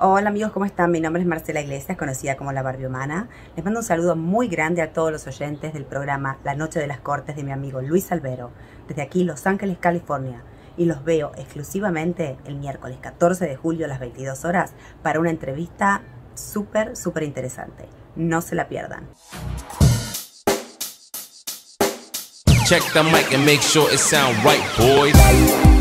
Hola amigos, ¿cómo están? Mi nombre es Marcela Iglesias, conocida como la Barbie Humana. Les mando un saludo muy grande a todos los oyentes del programa La Noche de las Cortes de mi amigo Luis Albero, desde aquí Los Ángeles, California. Y los veo exclusivamente el miércoles 14 de julio a las 22 horas para una entrevista súper, súper interesante. No se la pierdan. Check the mic and make sure it sound right, boys.